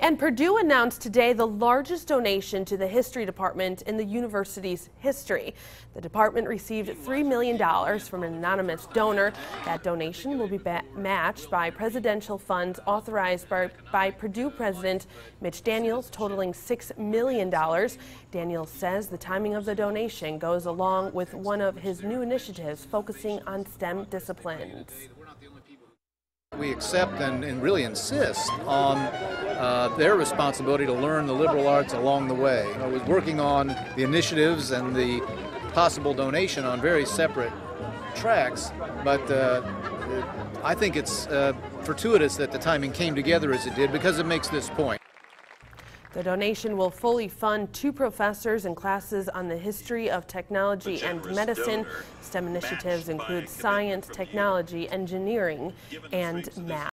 And Purdue announced today the largest donation to the history department in the university's history. The department received $3 million from an anonymous donor. That donation will be matched by presidential funds authorized by, by Purdue President Mitch Daniels, totaling $6 million. Daniels says the timing of the donation goes along with one of his new initiatives focusing on STEM disciplines. We accept and, and really insist on uh, their responsibility to learn the liberal arts along the way. I was working on the initiatives and the possible donation on very separate tracks, but uh, I think it's uh, fortuitous that the timing came together as it did because it makes this point. The donation will fully fund two professors and classes on the history of technology and medicine. STEM initiatives include science, technology, engineering, and math.